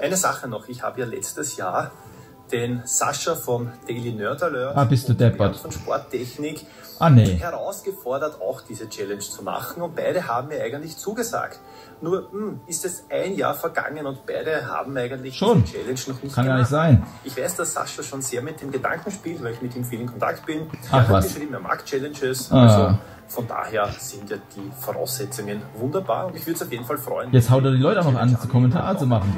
Eine Sache noch, ich habe ja letztes Jahr den Sascha vom Daily Nerd Alert ah, bist du deppert. von Sporttechnik ah, nee. herausgefordert, auch diese Challenge zu machen. Und beide haben mir eigentlich zugesagt. Nur mh, hm, ist es ein Jahr vergangen und beide haben eigentlich schon. diese Challenge noch nicht Kann gemacht. gar nicht sein. Ich weiß, dass Sascha schon sehr mit dem Gedanken spielt, weil ich mit ihm viel in Kontakt bin. Ach, er hat was. geschrieben, er mag Challenges. Ah. Also von daher sind ja die Voraussetzungen wunderbar und ich würde es auf jeden Fall freuen. Jetzt haut er die Leute auch noch an, zu Kommentare zu machen.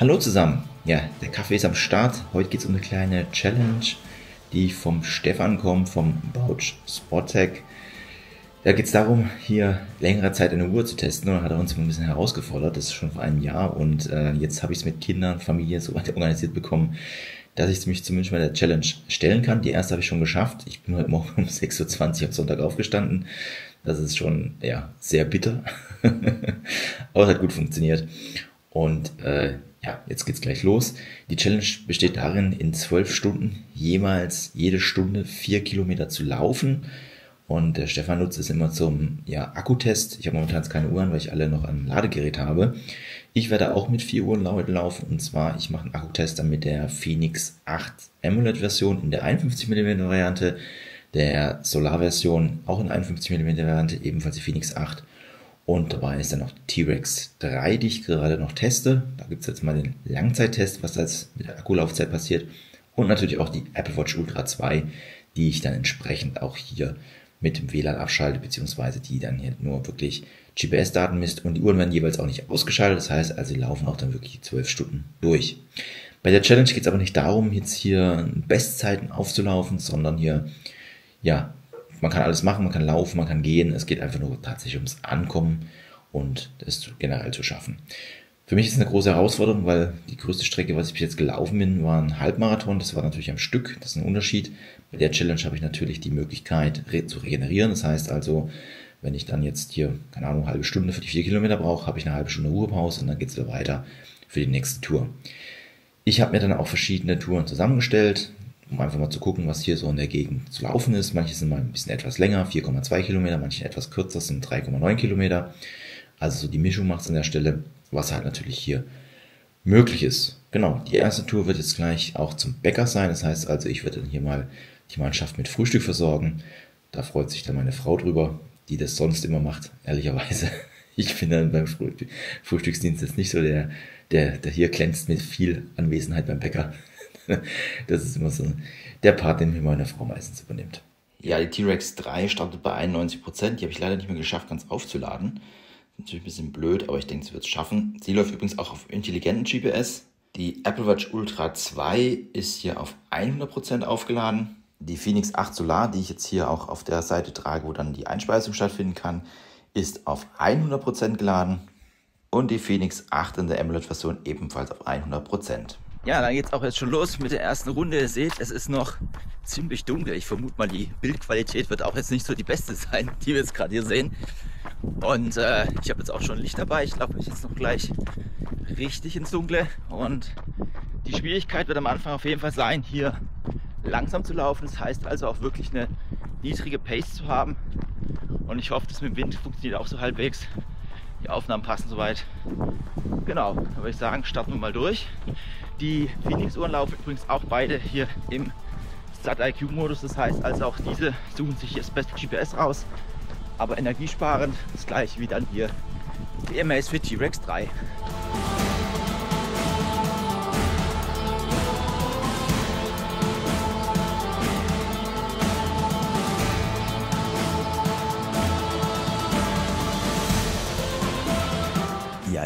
Hallo zusammen. Ja, der Kaffee ist am Start. Heute geht es um eine kleine Challenge, die vom Stefan kommt, vom Bouch Sporttech. Da geht es darum, hier längere Zeit eine Uhr zu testen und hat er uns ein bisschen herausgefordert. Das ist schon vor einem Jahr und äh, jetzt habe ich es mit Kindern, Familie so weit organisiert bekommen, dass ich mich zumindest mal der Challenge stellen kann. Die erste habe ich schon geschafft. Ich bin heute Morgen um 6.20 Uhr am Sonntag aufgestanden. Das ist schon ja sehr bitter, aber es hat gut funktioniert. Und äh, ja, jetzt geht's gleich los. Die Challenge besteht darin, in zwölf Stunden jemals jede Stunde vier Kilometer zu laufen. Und der Stefan nutzt es immer zum ja, Akkutest. Ich habe momentan keine Uhren, weil ich alle noch ein Ladegerät habe. Ich werde auch mit vier Uhren laufen. Und zwar, ich mache einen Akkutest dann mit der Phoenix 8 AMOLED Version in der 51 mm Variante, der Solar Version auch in 51 mm Variante, ebenfalls die Phoenix 8 und dabei ist dann noch T-Rex 3, die ich gerade noch teste. Da gibt es jetzt mal den Langzeittest, was da jetzt mit der Akkulaufzeit passiert. Und natürlich auch die Apple Watch Ultra 2, die ich dann entsprechend auch hier mit dem WLAN abschalte, beziehungsweise die dann hier nur wirklich GPS-Daten misst. Und die Uhren werden jeweils auch nicht ausgeschaltet. Das heißt also, sie laufen auch dann wirklich zwölf Stunden durch. Bei der Challenge geht es aber nicht darum, jetzt hier Bestzeiten aufzulaufen, sondern hier, ja, man kann alles machen, man kann laufen, man kann gehen. Es geht einfach nur tatsächlich ums Ankommen und das generell zu schaffen. Für mich ist es eine große Herausforderung, weil die größte Strecke, was ich bis jetzt gelaufen bin, war ein Halbmarathon. Das war natürlich am Stück. Das ist ein Unterschied. Bei der Challenge habe ich natürlich die Möglichkeit zu regenerieren. Das heißt also, wenn ich dann jetzt hier, keine Ahnung, eine halbe Stunde für die vier Kilometer brauche, habe ich eine halbe Stunde Ruhepause und dann geht es wieder weiter für die nächste Tour. Ich habe mir dann auch verschiedene Touren zusammengestellt um einfach mal zu gucken, was hier so in der Gegend zu laufen ist. Manche sind mal ein bisschen etwas länger, 4,2 Kilometer, manche etwas kürzer, sind 3,9 Kilometer. Also so die Mischung macht es an der Stelle, was halt natürlich hier möglich ist. Genau, die erste Tour wird jetzt gleich auch zum Bäcker sein. Das heißt also, ich werde dann hier mal die Mannschaft mit Frühstück versorgen. Da freut sich dann meine Frau drüber, die das sonst immer macht, ehrlicherweise. Ich bin dann beim Frühstücksdienst jetzt nicht so der, der, der hier glänzt mit viel Anwesenheit beim Bäcker. das ist immer so der Part, den mir meine Frau meistens übernimmt. Ja, die T-Rex 3 startet bei 91%. Die habe ich leider nicht mehr geschafft, ganz aufzuladen. Natürlich ein bisschen blöd, aber ich denke, sie wird es schaffen. Sie läuft übrigens auch auf intelligenten GPS. Die Apple Watch Ultra 2 ist hier auf 100% aufgeladen. Die Phoenix 8 Solar, die ich jetzt hier auch auf der Seite trage, wo dann die Einspeisung stattfinden kann, ist auf 100% geladen. Und die Phoenix 8 in der AMOLED-Version ebenfalls auf 100%. Ja, dann geht's auch jetzt schon los mit der ersten Runde. Ihr seht, es ist noch ziemlich dunkel. Ich vermute mal, die Bildqualität wird auch jetzt nicht so die beste sein, die wir jetzt gerade hier sehen. Und äh, ich habe jetzt auch schon Licht dabei. Ich glaube, ich jetzt noch gleich richtig ins Dunkle. Und die Schwierigkeit wird am Anfang auf jeden Fall sein, hier langsam zu laufen. Das heißt also auch wirklich eine niedrige Pace zu haben. Und ich hoffe, das mit dem Wind funktioniert auch so halbwegs. Die Aufnahmen passen soweit. Genau, da würde ich sagen, starten wir mal durch. Die Phoenix-Uhren laufen übrigens auch beide hier im SAT-IQ-Modus. Das heißt also auch diese suchen sich hier das beste GPS raus. Aber energiesparend, das gleiche wie dann hier die Amazfit T-Rex 3.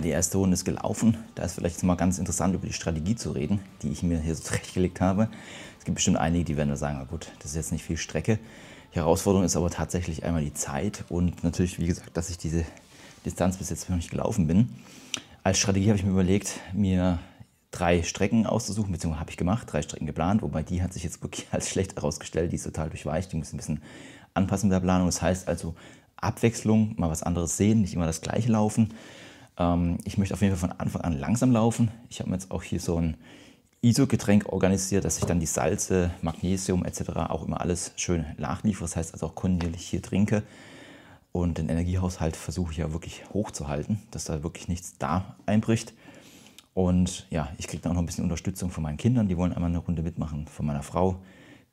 die erste Runde ist gelaufen. Da ist vielleicht mal ganz interessant, über die Strategie zu reden, die ich mir hier so zurechtgelegt habe. Es gibt bestimmt einige, die werden sagen, na gut, das ist jetzt nicht viel Strecke. Die Herausforderung ist aber tatsächlich einmal die Zeit und natürlich, wie gesagt, dass ich diese Distanz bis jetzt noch nicht gelaufen bin. Als Strategie habe ich mir überlegt, mir drei Strecken auszusuchen, beziehungsweise habe ich gemacht, drei Strecken geplant, wobei die hat sich jetzt wirklich als schlecht herausgestellt, die ist total durchweicht, die muss ein bisschen anpassen mit der Planung. Das heißt also Abwechslung, mal was anderes sehen, nicht immer das gleiche laufen. Ähm, ich möchte auf jeden Fall von Anfang an langsam laufen. Ich habe mir jetzt auch hier so ein ISO-Getränk organisiert, dass ich dann die Salze, Magnesium etc. auch immer alles schön nachliefere. Das heißt also auch kontinuierlich hier trinke. Und den Energiehaushalt versuche ich ja wirklich hochzuhalten, dass da wirklich nichts da einbricht. Und ja, ich kriege dann auch noch ein bisschen Unterstützung von meinen Kindern. Die wollen einmal eine Runde mitmachen. Von meiner Frau,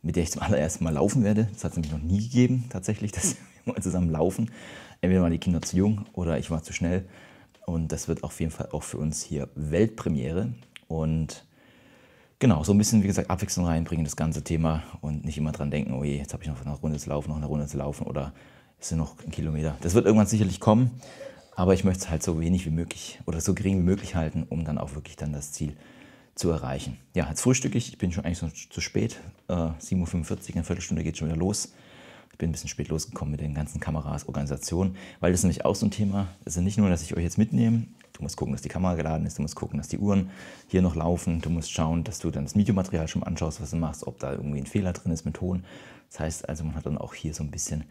mit der ich zum allerersten Mal laufen werde. Das hat es nämlich noch nie gegeben, tatsächlich, dass wir mal zusammen laufen. Entweder waren die Kinder zu jung oder ich war zu schnell. Und das wird auf jeden Fall auch für uns hier Weltpremiere. Und genau, so ein bisschen, wie gesagt, Abwechslung reinbringen, das ganze Thema. Und nicht immer dran denken, oh je, jetzt habe ich noch eine Runde zu laufen, noch eine Runde zu laufen oder es sind noch ein Kilometer. Das wird irgendwann sicherlich kommen. Aber ich möchte es halt so wenig wie möglich oder so gering wie möglich halten, um dann auch wirklich dann das Ziel zu erreichen. Ja, jetzt frühstücke ich. Ich bin schon eigentlich so zu spät. Äh, 7.45 Uhr, eine Viertelstunde geht schon wieder los. Bin ein bisschen spät losgekommen mit den ganzen Kameras, Organisation, weil das ist nämlich auch so ein Thema. Es ist nicht nur, dass ich euch jetzt mitnehme. Du musst gucken, dass die Kamera geladen ist. Du musst gucken, dass die Uhren hier noch laufen. Du musst schauen, dass du dann das Videomaterial schon anschaust, was du machst, ob da irgendwie ein Fehler drin ist mit Ton. Das heißt also, man hat dann auch hier so ein bisschen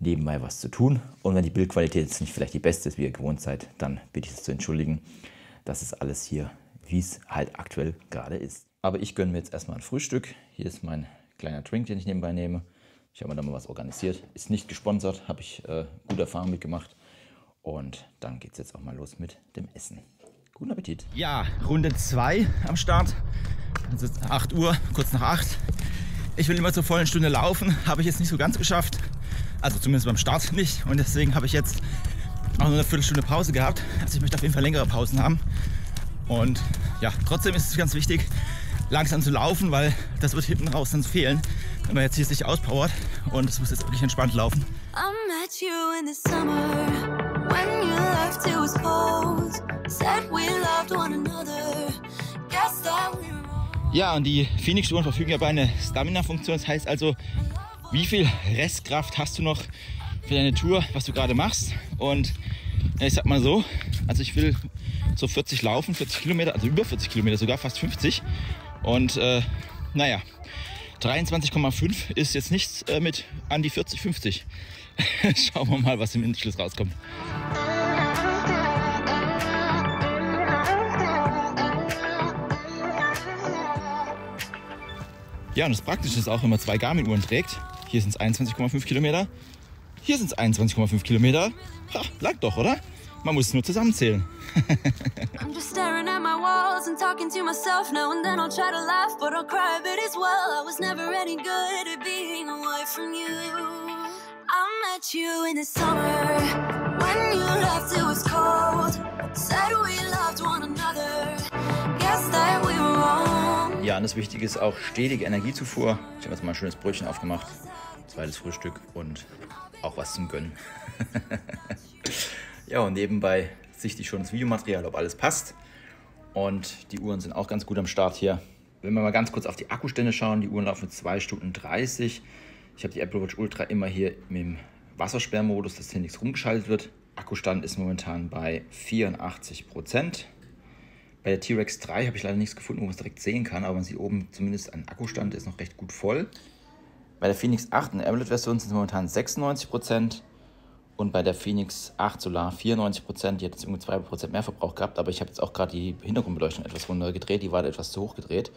nebenbei was zu tun. Und wenn die Bildqualität jetzt nicht vielleicht die beste ist, wie ihr gewohnt seid, dann bitte ich es zu entschuldigen. Das ist alles hier, wie es halt aktuell gerade ist. Aber ich gönne mir jetzt erstmal ein Frühstück. Hier ist mein kleiner Drink, den ich nebenbei nehme. Ich habe mir da mal was organisiert. Ist nicht gesponsert, habe ich äh, gute Erfahrungen mitgemacht. Und dann geht es jetzt auch mal los mit dem Essen. Guten Appetit. Ja, Runde 2 am Start. Es ist 8 Uhr, kurz nach 8. Ich will immer zur vollen Stunde laufen, habe ich jetzt nicht so ganz geschafft. Also zumindest beim Start nicht. Und deswegen habe ich jetzt auch nur eine Viertelstunde Pause gehabt. Also ich möchte auf jeden Fall längere Pausen haben. Und ja, trotzdem ist es ganz wichtig, langsam zu laufen, weil das wird hinten raus sonst fehlen, wenn man jetzt hier sich auspowert. Und es muss jetzt wirklich entspannt laufen. I met you in the summer when you left it was cold. Said we loved one another. Guess that we ja, und die Phoenix-Uhren verfügen ja über eine Stamina-Funktion. Das heißt also, wie viel Restkraft hast du noch für deine Tour, was du gerade machst. Und ich sag mal so, also ich will so 40 laufen, 40 Kilometer, also über 40 Kilometer, sogar fast 50. Und äh, naja, 23,5 ist jetzt nichts äh, mit an die 40, 50. Schauen wir mal, was im Endschluss rauskommt. Ja, und das Praktische ist auch, wenn man zwei Garmin-Uhren trägt, hier sind es 21,5 Kilometer. Hier sind es 21,5 Kilometer. Ha, lag doch, oder? Man muss es nur zusammenzählen. walls and talking to myself now and then I'll try to laugh but I'll cry a bit as well. I was never any good at being away from you. I met you in the summer when you left it was cold. Said we loved one another. Guess that we were wrong. Ja, und das Wichtige ist auch stetige Energiezufuhr. Ich habe jetzt mal ein schönes Brötchen aufgemacht zweites Frühstück und auch was zum Gönnen. ja, und nebenbei sichte ich schon das Videomaterial, ob alles passt. Und die Uhren sind auch ganz gut am Start hier. Wenn wir mal ganz kurz auf die Akkustände schauen, die Uhren laufen 2 Stunden 30. Ich habe die Apple Watch Ultra immer hier mit dem Wassersperrmodus, dass hier nichts rumgeschaltet wird. Akkustand ist momentan bei 84 Prozent. Bei der T-Rex 3 habe ich leider nichts gefunden, wo man es direkt sehen kann, aber man sieht oben zumindest ein Akkustand, der ist noch recht gut voll. Bei der Phoenix 8 in der AMOLED-Version sind es momentan 96% und bei der Phoenix 8 Solar 94%. Die hat jetzt irgendwie 2% mehr Verbrauch gehabt, aber ich habe jetzt auch gerade die Hintergrundbeleuchtung etwas runter gedreht, die war etwas zu hoch gedreht.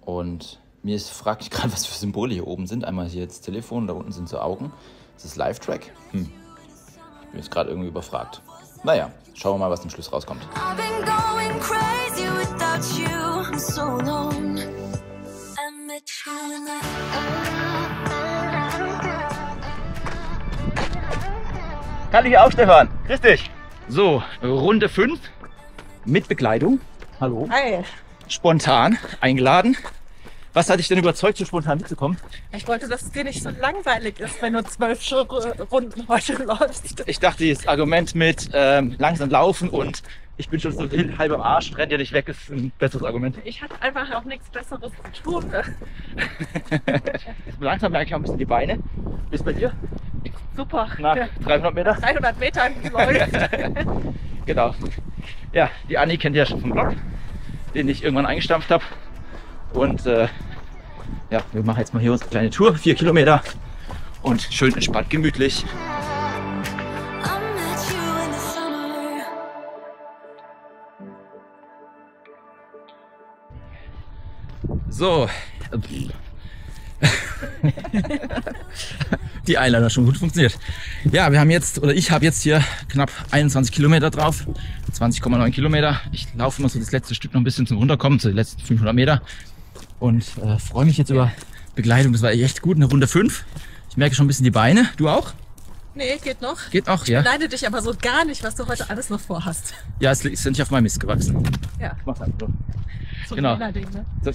Und mir ist frage ich gerade, was für Symbole hier oben sind. Einmal hier das Telefon, da unten sind so Augen. Das ist Live-Track. Hm. Ich bin jetzt gerade irgendwie überfragt. Naja, schauen wir mal, was zum Schluss rauskommt. I've been going crazy without you so long. I met you. Kann ich auch, Stefan. Grüß dich. So, Runde 5 mit Bekleidung. Hallo. Hi. Spontan eingeladen. Was hat dich denn überzeugt, so spontan mitzukommen? Ich wollte, dass es dir nicht so langweilig ist, wenn du zwölf Runden heute läufst. Ich dachte, dieses Argument mit ähm, langsam laufen und ich bin schon so halb am Arsch, rennt ja nicht weg, ist ein besseres Argument. Ich hatte einfach auch nichts Besseres zu tun. langsam merke ich auch ein bisschen die Beine. Wie ist bei dir? Super. Nach 300 Meter? 300 Metern läuft. genau. Ja, die Anni kennt ihr ja schon vom Blog. den ich irgendwann eingestampft habe. Und äh, ja, wir machen jetzt mal hier unsere kleine Tour, vier Kilometer und schön entspannt, gemütlich. So. Die hat schon gut funktioniert. Ja, wir haben jetzt, oder ich habe jetzt hier knapp 21 Kilometer drauf. 20,9 Kilometer. Ich laufe immer so das letzte Stück noch ein bisschen zum Runterkommen, so die letzten 500 Meter. Und äh, freue mich jetzt über Begleitung. Das war echt gut, eine Runde 5. Ich merke schon ein bisschen die Beine. Du auch? Nee, geht noch. Geht auch, ja? Leide dich aber so gar nicht, was du heute alles noch vorhast. Ja, es ist nicht auf meinem Mist gewachsen. Ja, Mach's einfach so. so Genau. Männerding, ne? So,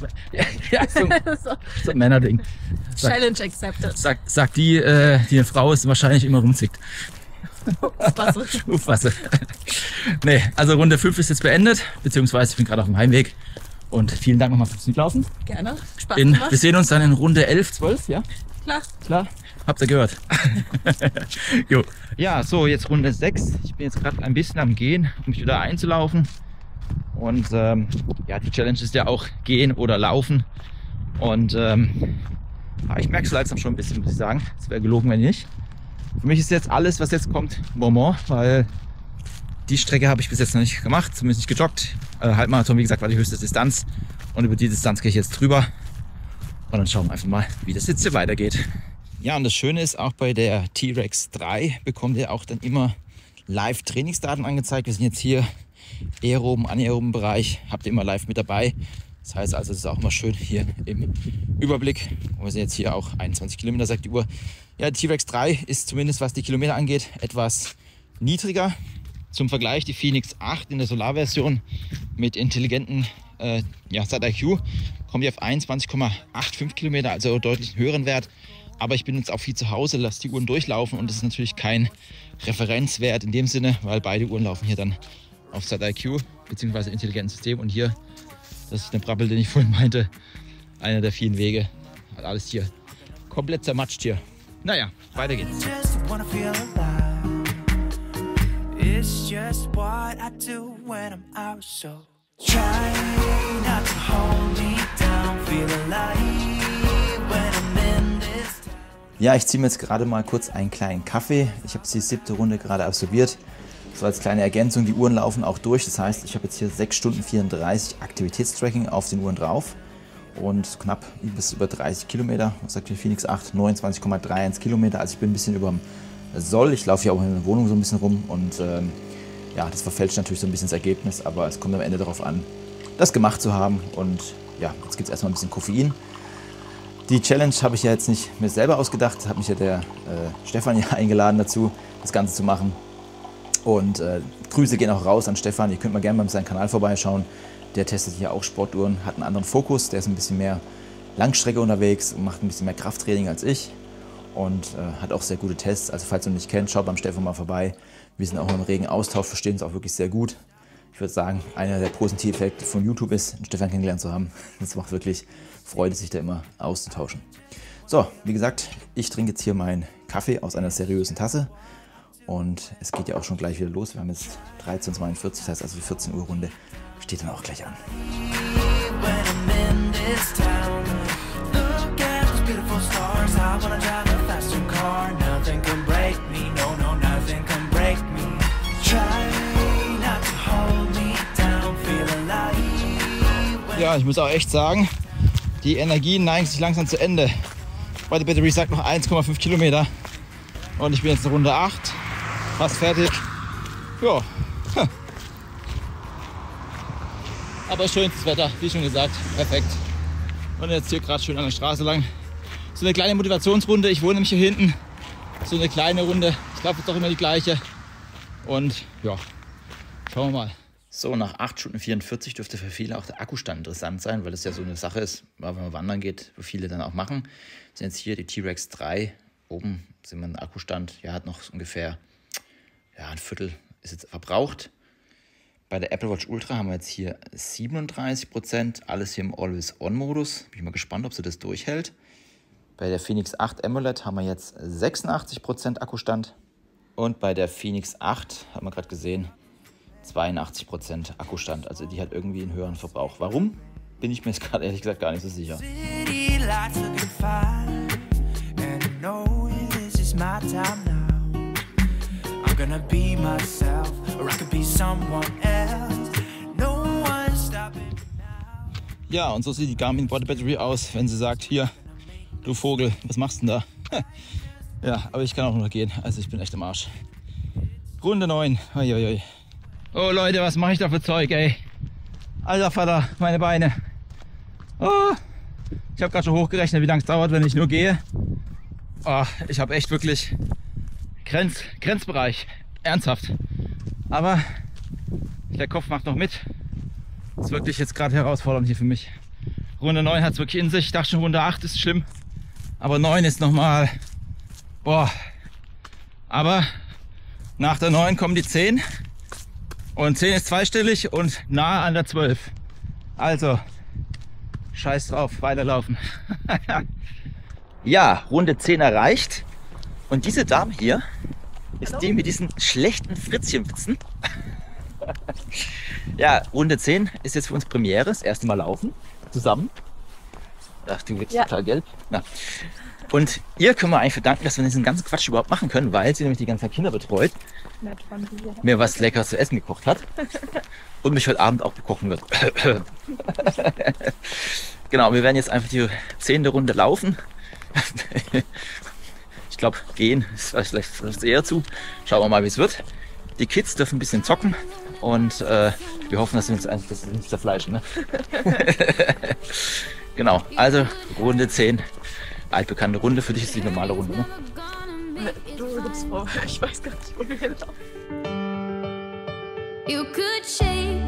ja, so, so. so ein Männerding. Sag- Challenge accepted. Sagt sag die, äh, die eine Frau ist, wahrscheinlich immer rumzickt. Was so. Aufpasse. nee, also Runde 5 ist jetzt beendet, beziehungsweise ich bin gerade auf dem Heimweg. Und vielen Dank nochmal fürs Mitlaufen. Gerne. Spaß In, gemacht. wir sehen uns dann in Runde 11, 12, ja? Klar. Klar? Habt ihr gehört? jo. Ja, so, jetzt Runde 6. Ich bin jetzt gerade ein bisschen am Gehen, um mich wieder einzulaufen. Und ähm, ja, die Challenge ist ja auch gehen oder laufen. Und ähm, ich merke es langsam schon ein bisschen, muss ich sagen. Es wäre gelogen, wenn nicht. Für mich ist jetzt alles, was jetzt kommt, Bonbon, weil die Strecke habe ich bis jetzt noch nicht gemacht, zumindest nicht gejoggt. Äh, Halbmarathon, wie gesagt, war die höchste Distanz. Und über die Distanz gehe ich jetzt drüber. Und dann schauen wir einfach mal, wie das jetzt hier weitergeht. Ja, und das Schöne ist, auch bei der T-Rex 3 bekommt ihr auch dann immer Live-Trainingsdaten angezeigt. Wir sind jetzt hier aeroben, anaeroben Bereich, habt ihr immer live mit dabei. Das heißt also, es ist auch immer schön hier im Überblick. Und wir sind jetzt hier auch 21 Kilometer, sagt die Uhr. Ja, die T-Rex 3 ist zumindest, was die Kilometer angeht, etwas niedriger. Zum Vergleich die Phoenix 8 in der Solarversion mit intelligenten äh, ja, SAT-IQ kommt die auf 21,85 Kilometer, also deutlich höheren Wert. Aber ich bin jetzt auch viel zu Hause, lasse die Uhren durchlaufen und das ist natürlich kein Referenzwert in dem Sinne, weil beide Uhren laufen hier dann auf SAT-IQ bzw. intelligenten System und hier, das ist der Brabbel, den ich vorhin meinte, einer der vielen Wege, hat alles hier komplett zermatscht hier. Naja, weiter geht's. It's just what I do when I'm out. So try not to hold me down. Feel alive when I'm in this. Ja, ich ziehe mir jetzt gerade mal kurz einen kleinen Kaffee. Ich habe die siebte Runde gerade absolviert. So als kleine Ergänzung, die Uhren laufen auch durch. Das heißt, ich habe jetzt hier 6 Stunden 34 Aktivitätstracking auf den Uhren drauf. Und knapp bis über 30 Kilometer. Was sagt die Phoenix 8? 29,31 Kilometer. Also ich bin ein bisschen über dem Soll. Ich laufe hier auch in der Wohnung so ein bisschen rum. Und ähm, ja, das verfälscht natürlich so ein bisschen das Ergebnis. Aber es kommt am Ende darauf an, das gemacht zu haben. Und ja, jetzt gibt es erstmal ein bisschen Koffein. Die Challenge habe ich ja jetzt nicht mir selber ausgedacht, hat mich ja der äh, Stefan ja eingeladen dazu, das Ganze zu machen. Und äh, Grüße gehen auch raus an Stefan. Ihr könnt mal gerne bei seinem Kanal vorbeischauen. Der testet hier auch Sportuhren, hat einen anderen Fokus. Der ist ein bisschen mehr Langstrecke unterwegs und macht ein bisschen mehr Krafttraining als ich. Und äh, hat auch sehr gute Tests. Also falls ihr ihn nicht kennt, schaut beim Stefan mal vorbei. Wir sind auch im regen Austausch, verstehen uns auch wirklich sehr gut. Ich würde sagen, einer der positiven Effekte von YouTube ist, einen Stefan kennengelernt zu haben. Das macht wirklich Freude, sich da immer auszutauschen. So, wie gesagt, ich trinke jetzt hier meinen Kaffee aus einer seriösen Tasse. Und es geht ja auch schon gleich wieder los. Wir haben jetzt 13.42 das heißt also die 14 Uhr Runde steht dann auch gleich an. when I'm in this town. Look at those beautiful stars. I wanna drive Ja, ich muss auch echt sagen, die Energie neigt sich langsam zu Ende. Bei der Battery sagt noch 1,5 Kilometer. Und ich bin jetzt in Runde 8, fast fertig. Ja. Aber schönstes Wetter, wie schon gesagt, perfekt. Und jetzt hier gerade schön an der Straße lang. So eine kleine Motivationsrunde. Ich wohne nämlich hier hinten. So eine kleine Runde. Ich laufe jetzt doch immer die gleiche. Und ja, schauen wir mal. So, nach 8 Stunden 44 dürfte für viele auch der Akkustand interessant sein, weil das ja so eine Sache ist, wenn man wandern geht, wo viele dann auch machen. Wir sind jetzt hier die T-Rex 3. Oben sind wir im Akkustand, ja, hat noch ungefähr ja, ein Viertel ist jetzt verbraucht. Bei der Apple Watch Ultra haben wir jetzt hier 37%, alles hier im Always-On-Modus. Bin ich mal gespannt, ob sie das durchhält. Bei der Phoenix 8 AMOLED haben wir jetzt 86% Akkustand. Und bei der Phoenix 8, haben wir gerade gesehen, 82% Akkustand. Also die hat irgendwie einen höheren Verbrauch. Warum? Bin ich mir jetzt gerade ehrlich gesagt gar nicht so sicher. Ja, und so sieht die Garmin Body Battery aus, wenn sie sagt, hier, du Vogel, was machst du denn da? ja, aber ich kann auch noch gehen, also ich bin echt am Arsch. Runde 9, Uiuiui. Oh Leute, was mache ich da für Zeug, ey? Alter Vater, meine Beine. Oh, ich habe gerade schon hochgerechnet, wie lange es dauert, wenn ich nur gehe. Oh, ich habe echt wirklich Grenz, Grenzbereich, ernsthaft. Aber der Kopf macht noch mit. ist wirklich jetzt gerade herausfordernd hier für mich. Runde 9 hat es wirklich in sich. Ich dachte schon, Runde 8 ist schlimm. Aber 9 ist nochmal. Boah. Aber nach der 9 kommen die 10. Und 10 ist zweistellig und nahe an der 12. Also, scheiß drauf, weiterlaufen. ja, Runde 10 erreicht. Und diese Dame hier ist die mit diesen schlechten Fritzchenwitzen. Ja, Runde 10 ist jetzt für uns Premiere. Das erste Mal laufen. Zusammen. Ach, du wirst Ja. total gelb. Na. Und ihr können wir eigentlich verdanken, dass wir diesen ganzen Quatsch überhaupt machen können, weil sie nämlich die ganze Zeit Kinder betreut, mir was Leckeres zu essen gekocht hat und mich heute Abend auch bekochen wird. genau, wir werden jetzt einfach die zehnte Runde laufen. Ich glaube, gehen ist vielleicht eher zu. Schauen wir mal, wie es wird. Die Kids dürfen ein bisschen zocken und äh, wir hoffen, dass wir uns das nicht zerfleischen. Ne? genau, also Runde 10. Altbekannte Runde. Für dich ist die normale Runde. Ne? Du gibst vor, ich weiß gar nicht, wo wir hinlaufen. You could shake,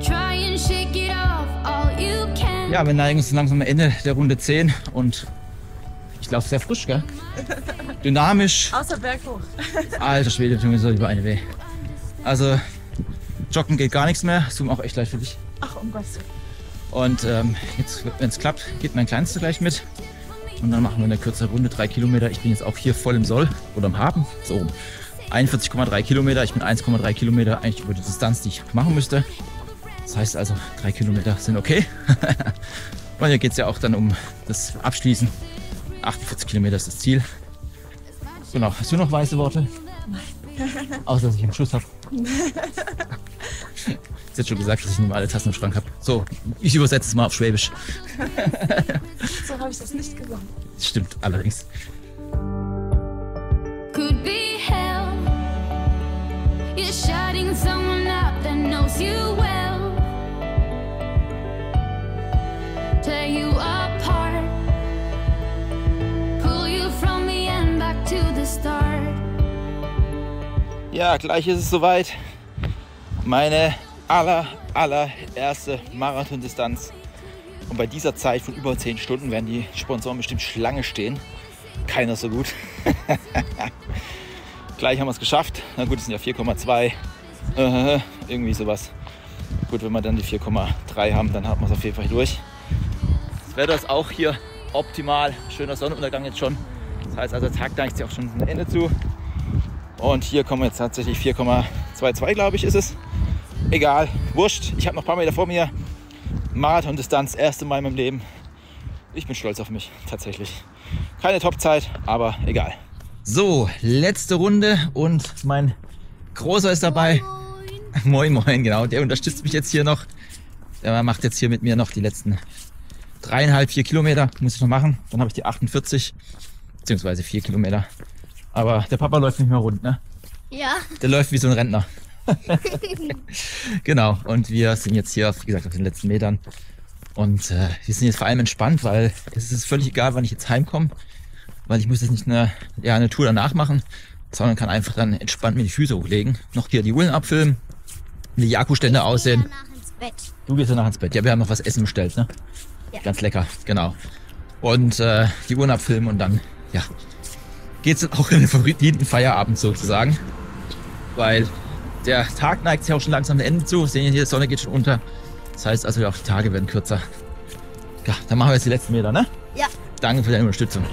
try and shake it off all you can. Ja, wir neigen uns langsam am Ende der Runde 10 und ich laufe sehr frisch, gell? Dynamisch. Außer berghoch. Alter Schwede, tun mir so die Beine weh. Also, joggen geht gar nichts mehr. Es tut mir auch echt leid für dich. Ach, um Gottes Willen. Und ähm, jetzt, wenn es klappt, geht mein Kleinster gleich mit. Und dann machen wir eine kürzere Runde, drei Kilometer. Ich bin jetzt auch hier voll im Soll oder im Hafen. So rum. 41,3 Kilometer. Ich bin 1,3 Kilometer eigentlich über die Distanz, die ich machen müsste. Das heißt also, drei Kilometer sind okay. Und hier geht es ja auch dann um das Abschließen. 48 Kilometer ist das Ziel. Genau. Hast du noch weiße Worte? Außer, dass ich einen Schuss habe. Ist jetzt schon gesagt, dass ich nicht mal alle Tassen im Schrank habe. So, ich übersetze es mal auf Schwäbisch. So habe ich das nicht gesagt. Stimmt allerdings. Could be hell. You're shutting someone up that knows you well. Tear you apart. Pull you from the end back to the start. Ja, gleich ist es soweit. Meine aller, allererste Marathondistanz. Und bei dieser Zeit von über 10 Stunden werden die Sponsoren bestimmt Schlange stehen. Keiner so gut. gleich haben wir es geschafft. Na gut, es sind ja 4,2. Äh, irgendwie sowas. Gut, wenn wir dann die 4,3 haben, dann hat man es auf jeden Fall durch. Das Wetter ist auch hier optimal. Schöner Sonnenuntergang jetzt schon. Das heißt also, der Tag neigt sich auch schon ein Ende zu. Und hier kommen wir jetzt tatsächlich 4,22, glaube ich, ist es. Egal, wurscht. Ich habe noch ein paar Meter vor mir. Marathondistanz, erste Mal in meinem Leben. Ich bin stolz auf mich, tatsächlich. Keine Topzeit, aber egal. So, letzte Runde und mein Großer ist dabei. Moin, moin, genau. Der unterstützt mich jetzt hier noch. Der macht jetzt hier mit mir noch die letzten dreieinhalb, vier Kilometer. Muss ich noch machen. Dann habe ich die 48, beziehungsweise vier Kilometer. Aber der Papa läuft nicht mehr rund, ne? Ja. Der läuft wie so ein Rentner. genau. Und wir sind jetzt hier, wie gesagt, auf den letzten Metern. Und äh, wir sind jetzt vor allem entspannt, weil es ist völlig egal, wann ich jetzt heimkomme. Weil ich muss jetzt nicht eine, ja, eine Tour danach machen, sondern kann einfach dann entspannt mir die Füße hochlegen. Noch hier die Uhren abfilmen, wie die Akkustände aussehen. Danach ins Bett. Du gehst danach ins Bett. Ja, wir haben noch was Essen bestellt, ne? Ja. Ganz lecker, genau. Und äh, die Uhren abfilmen und dann, ja, geht's dann auch in den verdienten Feierabend sozusagen. Weil der Tag neigt sich auch schon langsam dem Ende zu. Sehen hier, die Sonne geht schon unter. Das heißt also, auch die Tage werden kürzer. Ja, dann machen wir jetzt die letzten Meter, ne? Ja. Danke für deine Unterstützung.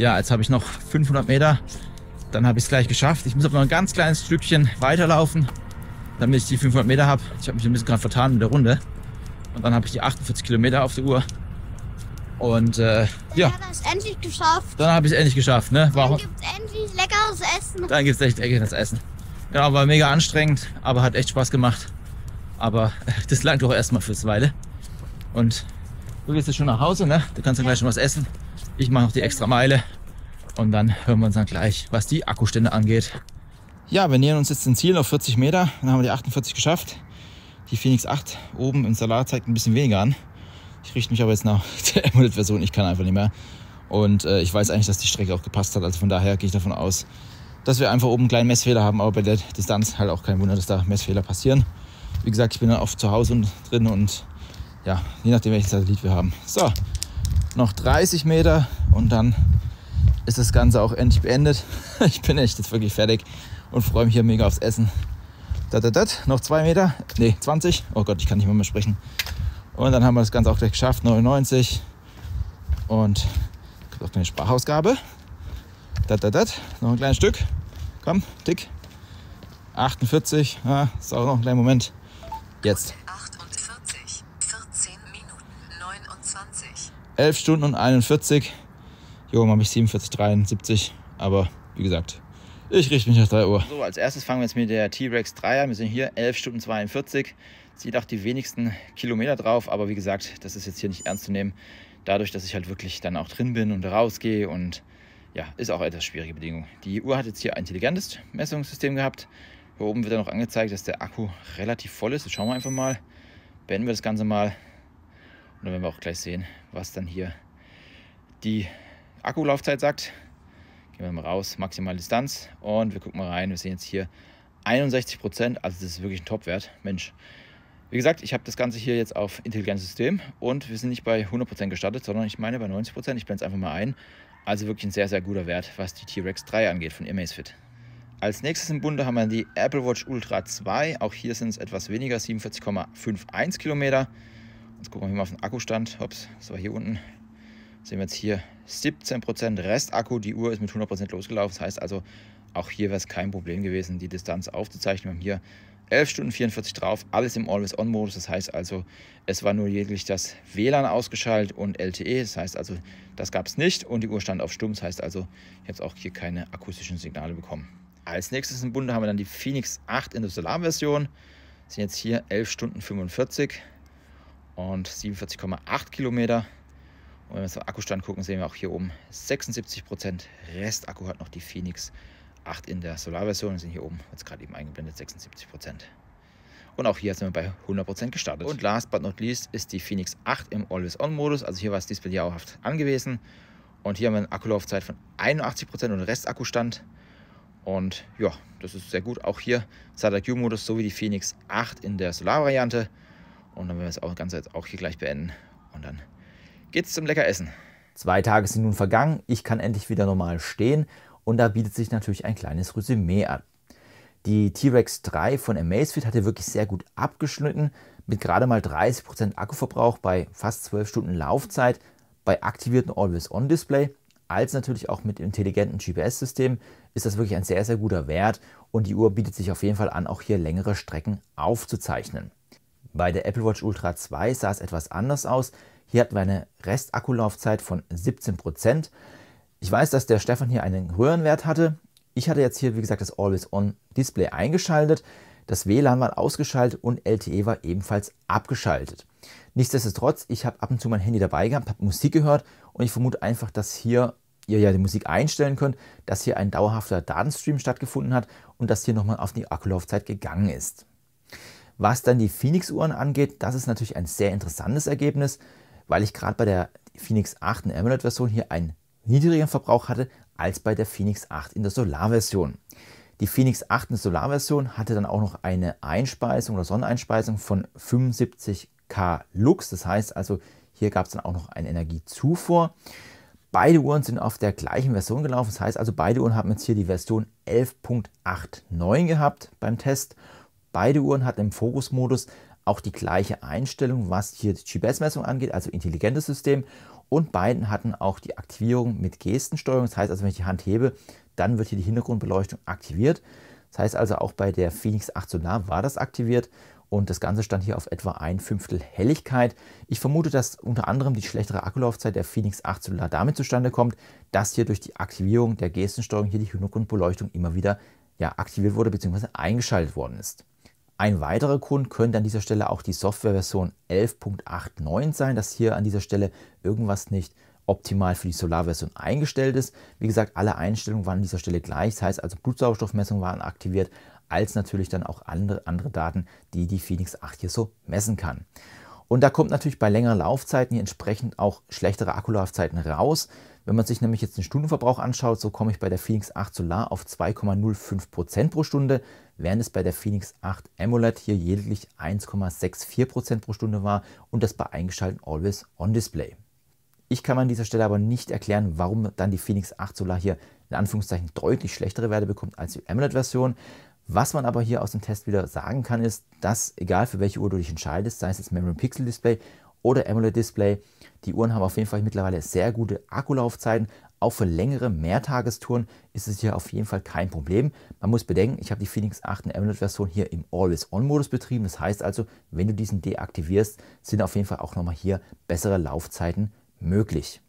Ja, jetzt habe ich noch 500 Meter. Dann habe ich es gleich geschafft. Ich muss aber noch ein ganz kleines Stückchen weiterlaufen, damit ich die 500 Meter habe. Ich habe mich ein bisschen gerade vertan mit der Runde. Und dann habe ich die 48 Kilometer auf der Uhr. Und äh, ja, Er hat es endlich geschafft. dann habe ich es endlich geschafft. Ne? Dann Warum? gibt es endlich leckeres Essen. Dann gibt es echt leckeres Essen. Genau, war mega anstrengend, aber hat echt Spaß gemacht. Aber das langt doch erstmal fürs Weile. Und du gehst jetzt schon nach Hause, ne? Du kannst dann gleich schon was essen. Ich mache noch die extra Meile. Und dann hören wir uns dann gleich, was die Akkustände angeht. Ja, wir nähern uns jetzt dem Ziel auf 40 Meter. Dann haben wir die 48 geschafft. Die Phoenix 8 oben im Salat zeigt ein bisschen weniger an. Ich richte mich aber jetzt nach der Emerald-Version. Ich kann einfach nicht mehr. Und äh, ich weiß eigentlich, dass die Strecke auch gepasst hat. Also von daher gehe ich davon aus, dass wir einfach oben einen kleinen Messfehler haben. Aber bei der Distanz halt auch kein Wunder, dass da Messfehler passieren. Wie gesagt, ich bin dann oft zu Hause und drin und ja, je nachdem welchen Satellit wir haben. So, noch 30 Meter und dann ist das Ganze auch endlich beendet. Ich bin echt jetzt wirklich fertig und freue mich hier mega aufs Essen. Dat, dat, dat. Noch zwei Meter, nee 20. Oh Gott, ich kann nicht mehr, mehr sprechen. Und dann haben wir das Ganze auch gleich geschafft, 99. Und gibt auch eine Sprachausgabe. Dat, dat, dat. Noch ein kleines Stück. Komm, tick. 48. Ja, ist auch noch ein kleiner Moment. Jetzt. 11 Stunden und 41. Jo, habe ich 47, 73. Aber wie gesagt, ich richte mich nach 3 Uhr. So, als erstes fangen wir jetzt mit der T-Rex 3 an. Wir sind hier 11 Stunden 42. Sieht auch die wenigsten Kilometer drauf. Aber wie gesagt, das ist jetzt hier nicht ernst zu nehmen. Dadurch, dass ich halt wirklich dann auch drin bin und rausgehe. Und ja, ist auch etwas schwierige Bedingung. Die Uhr hat jetzt hier ein intelligentes Messungssystem gehabt. Hier oben wird dann noch angezeigt, dass der Akku relativ voll ist. Jetzt schauen wir einfach mal. Beenden wir das Ganze mal. Und dann werden wir auch gleich sehen, was dann hier die Akkulaufzeit sagt. Gehen wir mal raus, maximale Distanz und wir gucken mal rein. Wir sehen jetzt hier 61 Prozent, also das ist wirklich ein Topwert. Mensch, wie gesagt, ich habe das Ganze hier jetzt auf intelligentes System und wir sind nicht bei 100 Prozent gestartet, sondern ich meine bei 90 Prozent. Ich blende es einfach mal ein. Also wirklich ein sehr, sehr guter Wert, was die T-Rex 3 angeht von Amazfit. Als nächstes im Bunde haben wir die Apple Watch Ultra 2. Auch hier sind es etwas weniger, 47,51 Kilometer. Jetzt gucken wir mal auf den Akkustand. Hops, das war hier unten. Sehen wir jetzt hier 17% Restakku. Die Uhr ist mit 100% losgelaufen. Das heißt also, auch hier wäre es kein Problem gewesen, die Distanz aufzuzeichnen. Wir haben hier 11 Stunden 44 drauf, alles im Always-On-Modus. Das heißt also, es war nur lediglich das WLAN ausgeschaltet und LTE. Das heißt also, das gab es nicht und die Uhr stand auf Stumm. Das heißt also, ich habe auch hier keine akustischen Signale bekommen. Als nächstes im Bunde haben wir dann die Phoenix 8 in der Solarversion. Sind jetzt hier 11 Stunden 45 und 47,8 Kilometer. Und wenn wir zum Akkustand gucken, sehen wir auch hier oben 76% Restakku hat noch die Phoenix 8 in der Solarversion. Wir sind hier oben, jetzt gerade eben eingeblendet, 76%. Und auch hier sind wir bei 100% gestartet. Und last but not least ist die Phoenix 8 im Always-On-Modus. Also hier war das Display dauerhaft angewiesen. Und hier haben wir eine Akkulaufzeit von 81% und Restakkustand. Und ja, das ist sehr gut. Auch hier SATA-Q-Modus sowie die Phoenix 8 in der Solar-Variante. Und dann werden wir das auch Ganze jetzt auch hier gleich beenden. Und dann geht's zum lecker Essen. Zwei Tage sind nun vergangen, ich kann endlich wieder normal stehen und da bietet sich natürlich ein kleines Resümee an. Die T-Rex 3 von Amazfit hat ja wirklich sehr gut abgeschnitten, mit gerade mal 30% Akkuverbrauch bei fast 12 Stunden Laufzeit, bei aktiviertem Always-On-Display, als natürlich auch mit intelligentem GPS-System ist das wirklich ein sehr, sehr guter Wert und die Uhr bietet sich auf jeden Fall an, auch hier längere Strecken aufzuzeichnen. Bei der Apple Watch Ultra 2 sah es etwas anders aus. Hier hatten wir eine Restakkulaufzeit von 17%. Ich weiß, dass der Stefan hier einen höheren Wert hatte. Ich hatte jetzt hier, wie gesagt, das Always-On-Display eingeschaltet. Das WLAN war ausgeschaltet und LTE war ebenfalls abgeschaltet. Nichtsdestotrotz, ich habe ab und zu mein Handy dabei gehabt, habe Musik gehört und ich vermute einfach, dass hier ihr ja die Musik einstellen könnt, dass hier ein dauerhafter Datenstream stattgefunden hat und dass hier nochmal auf die Akkulaufzeit gegangen ist. Was dann die Phoenix-Uhren angeht, das ist natürlich ein sehr interessantes Ergebnis, weil ich gerade bei der Phoenix 8 in AMOLED-Version hier einen niedrigeren Verbrauch hatte als bei der Phoenix 8 in der Solar-Version. Die Phoenix 8 in der Solar-Version hatte dann auch noch eine Einspeisung oder Sonneneinspeisung von 75k Lux. Das heißt also, hier gab es dann auch noch eine Energiezufuhr. Beide Uhren sind auf der gleichen Version gelaufen. Das heißt also, beide Uhren haben jetzt hier die Version 11.89 gehabt beim Test. Beide Uhren hatten im Fokusmodus auch die gleiche Einstellung, was hier die GPS-Messung angeht, also intelligentes System. und beiden hatten auch die Aktivierung mit Gestensteuerung. Das heißt also, wenn ich die Hand hebe, dann wird hier die Hintergrundbeleuchtung aktiviert. Das heißt also, auch bei der Phoenix 8 Solar war das aktiviert und das Ganze stand hier auf etwa ein Fünftel Helligkeit. Ich vermute, dass unter anderem die schlechtere Akkulaufzeit der Phoenix 8 Solar damit zustande kommt, dass hier durch die Aktivierung der Gestensteuerung hier die Hintergrundbeleuchtung immer wieder ja, aktiviert wurde bzw. eingeschaltet worden ist. Ein weiterer Grund könnte an dieser Stelle auch die Softwareversion 11.89 sein, dass hier an dieser Stelle irgendwas nicht optimal für die Solarversion eingestellt ist. Wie gesagt, alle Einstellungen waren an dieser Stelle gleich. Das heißt also, Blutsauerstoffmessungen waren aktiviert, als natürlich dann auch andere, andere Daten, die die Phoenix 8 hier so messen kann. Und da kommt natürlich bei längeren Laufzeiten hier entsprechend auch schlechtere Akkulaufzeiten raus. Wenn man sich nämlich jetzt den Stundenverbrauch anschaut, so komme ich bei der Phoenix 8 Solar auf 2,05% pro Stunde, während es bei der Phoenix 8 AMOLED hier lediglich 1,64% pro Stunde war und das bei eingeschaltetem Always On Display. Ich kann an dieser Stelle aber nicht erklären, warum dann die Phoenix 8 Solar hier in Anführungszeichen deutlich schlechtere Werte bekommt als die AMOLED-Version. Was man aber hier aus dem Test wieder sagen kann, ist, dass egal für welche Uhr du dich entscheidest, sei es das Memory Pixel Display oder AMOLED Display, die Uhren haben auf jeden Fall mittlerweile sehr gute Akkulaufzeiten. Auch für längere Mehrtagestouren ist es hier auf jeden Fall kein Problem. Man muss bedenken, ich habe die Phoenix 8 AMOLED-Version hier im Always-On-Modus betrieben. Das heißt also, wenn du diesen deaktivierst, sind auf jeden Fall auch nochmal hier bessere Laufzeiten möglich.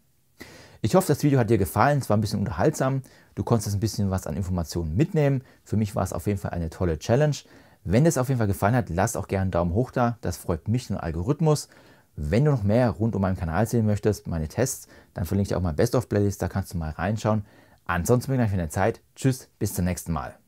Ich hoffe, das Video hat dir gefallen. Es war ein bisschen unterhaltsam. Du konntest ein bisschen was an Informationen mitnehmen. Für mich war es auf jeden Fall eine tolle Challenge. Wenn es auf jeden Fall gefallen hat, lass auch gerne einen Daumen hoch da. Das freut mich und den Algorithmus. Wenn du noch mehr rund um meinen Kanal sehen möchtest, meine Tests, dann verlinke ich auch mein Best-of-Playlist, da kannst du mal reinschauen. Ansonsten bin ich gleich deine Zeit. Tschüss, bis zum nächsten Mal.